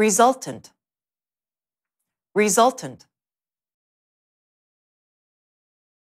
resultant, resultant,